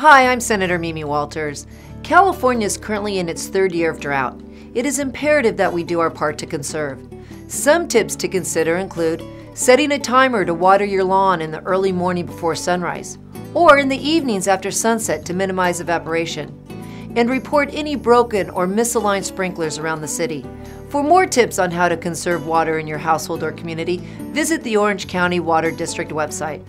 Hi, I'm Senator Mimi Walters. California is currently in its third year of drought. It is imperative that we do our part to conserve. Some tips to consider include setting a timer to water your lawn in the early morning before sunrise, or in the evenings after sunset to minimize evaporation, and report any broken or misaligned sprinklers around the city. For more tips on how to conserve water in your household or community, visit the Orange County Water District website.